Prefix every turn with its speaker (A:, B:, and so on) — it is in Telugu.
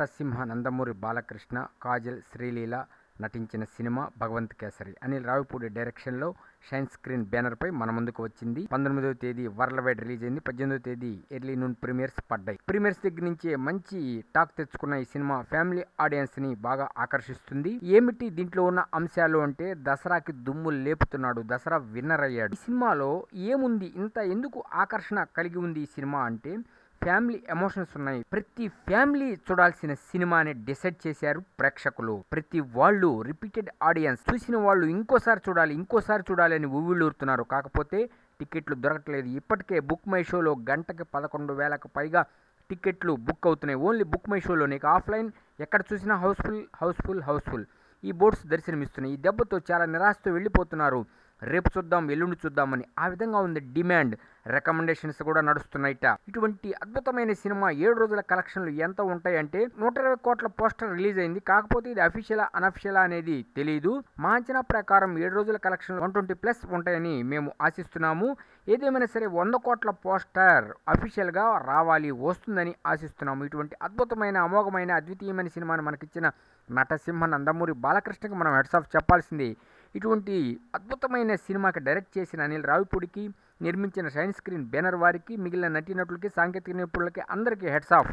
A: పట్టసింహ నందమూరి బాలకృష్ణ కాజల్ శ్రీలీల నటించిన సినిమా భగవంత్ కేసరి. అనిల్ రావిపూడి డైరెక్షన్లో షైన్ స్క్రీన్ బ్యానర్పై మన ముందుకు వచ్చింది. పంతొమ్మిదవ తేదీ వరల్డ్ వైడ్ రిలీజ్ అయింది. పద్దెనిమిదవ తేదీ ఎర్లీ నూన్ ప్రీమియర్స్ పడ్డాయి. ప్రీమియర్స్ దగ్గర నుంచి మంచి టాక్ తెచ్చుకున్న ఈ సినిమా ఫ్యామిలీ ఆడియన్స్ని బాగా ఆకర్షిస్తుంది. ఏమిటి దీంట్లో ఉన్న అంశాలు అంటే దసరాకి దుమ్ము లేపుతున్నాడు. దసరా విన్నర్ అయ్యాడు. ఈ సినిమాలో ఏముంది? ఇంత ఎందుకు ఆకర్షణ కలిగి ఉంది ఈ సినిమా అంటే ఫ్యామిలీ ఎమోషన్స్ ఉన్నాయి. ప్రతి ఫ్యామిలీ చూడాల్సిన సినిమాని డిసైడ్ చేశారు ప్రేక్షకులు. ప్రతి వాళ్ళు రిపీటెడ్ ఆడియన్స్. చూసిన వాళ్ళు ఇంకోసారి చూడాలి ఇంకోసారి చూడాలి అని ఉవ్విళ్ళూరుతున్నారు కాకపోతే టికెట్లు దొరకట్లేదు. ఇప్పటికే బుక్ మై షోలో గంటకి పదకొండు వేలకు పైగా టికెట్లు బుక్ అవుతున్నాయి. ఓన్లీ బుక్ మై షోలో నీకు ఆఫ్లైన్ ఎక్కడ చూసినా హౌస్ఫుల్ హౌస్ఫుల్ హౌస్ఫుల్. ఈ బోర్డ్స్ దర్శనమిస్తున్నాయి. ఈ దెబ్బతో చాలా నిరాశతో వెళ్ళిపోతున్నారు. రేపు చూద్దాం ఎల్లుండి చూద్దామని ఆ విధంగా ఉంది డిమాండ్. రికమెండేషన్స్ కూడా నడుస్తున్నాయిట. ఇటువంటి అద్భుతమైన సినిమా ఏడు రోజుల కలెక్షన్లు ఎంత ఉంటాయంటే నూట ఇరవై కోట్ల పోస్టర్ రిలీజ్ అయింది. కాకపోతే ఇది అఫీషియలా అనఫిషియలా అనేది తెలియదు మా అంచనా ప్రకారం ఏడు రోజుల కలెక్షన్ వన్ ట్వంటీ ప్లస్ ఉంటాయని మేము ఆశిస్తున్నాము. ఏదేమైనా సరే వంద కోట్ల పోస్టర్ అఫీషియల్గా రావాలి వస్తుందని ఆశిస్తున్నాము. ఇటువంటి అద్భుతమైన అమోఘమైన అద్వితీయమైన సినిమాను మనకిచ్చిన నటసింహ నందమూరి బాలకృష్ణకి మనం హెడ్స్ ఆఫ్ చెప్పాల్సింది ఇటువంటి అద్భుతమైన సినిమాకి డైరెక్ట్ చేసిన అనిల్ రావిపూడికి నిర్మించిన షైన్ స్క్రీన్ బ్యానర్ వారికి మిగిలిన నటీనటులకి సాంకేతిక నిపుణులకి అందరికీ హెడ్స్ ఆఫ్.